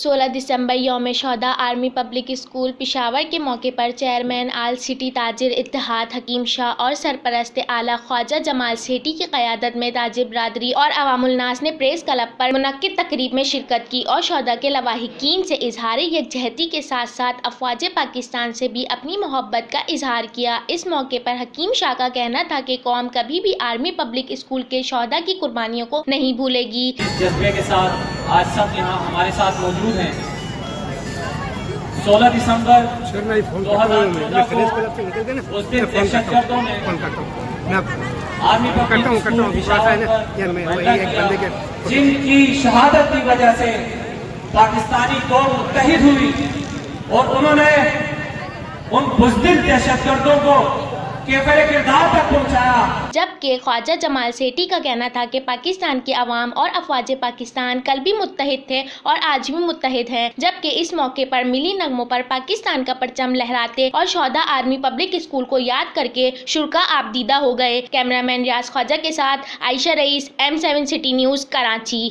سولہ دسمبر یوم شہداء آرمی پبلک اسکول پشاور کے موقع پر چیئرمین آل سٹی تاجر اتحاد حکیم شاہ اور سرپرست اعلیٰ خواجہ جمال سیٹھی کی قیادت میں تاجر برادری اور عوام الناس نے پریس کلب پر منعقد تقریب میں شرکت کی اور شہداء کے لواحقین سے اظہار یکجہتی کے ساتھ ساتھ افواج پاکستان سے بھی اپنی محبت کا اظہار کیا۔ اس موقع پر حکیم شاہ کا کہنا تھا کہ قوم کبھی بھی آرمی پبلک اسکول کے شہداء کی قربانیوں کو نہیں بھولے گی۔ جذبے کے ساتھ آج سب یہاں ہمارے ساتھ موجود ہیں۔ سولہ دسمبر دو ہزار چودہ کو اس دن دہشت گردوں نے آرمی پر جن کی شہادت کی وجہ سے پاکستانی قوم متحد ہوئی اور انہوں نے ان بزدل دہشت گردوں کو کردار تک پہنچایا۔ جبکہ خواجہ جمال سیٹھی کا کہنا تھا کہ پاکستان کے عوام اور افواج پاکستان کل بھی متحد تھے اور آج بھی متحد ہیں، جبکہ اس موقع پر ملی نغموں پر پاکستان کا پرچم لہراتے اور شہداء آرمی پبلک اسکول کو یاد کر کے شرکا آبدیدہ ہو گئے۔ کیمرامین ریاض خواجہ کے ساتھ Ayesha Raees, M seven city news, Karachi.